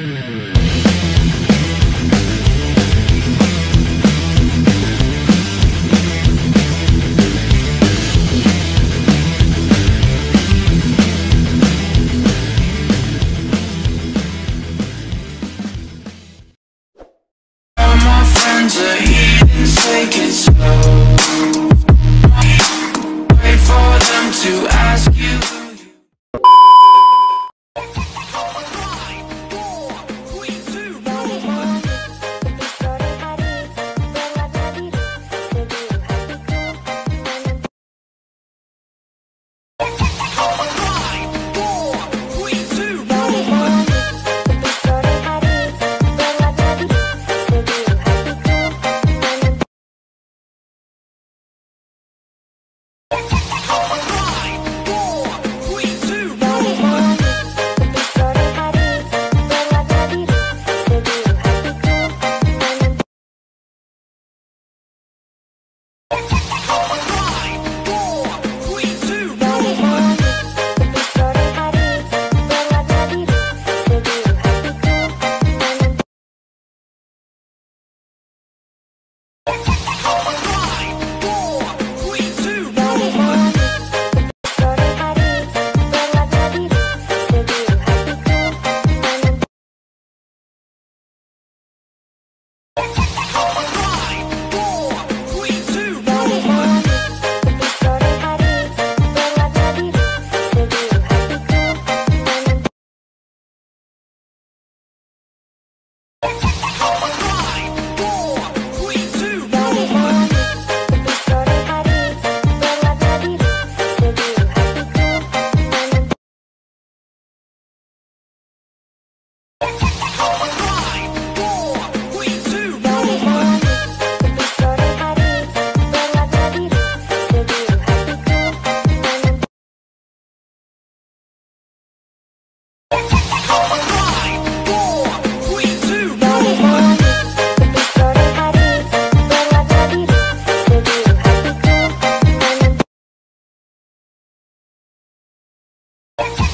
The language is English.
Bye. Yeah.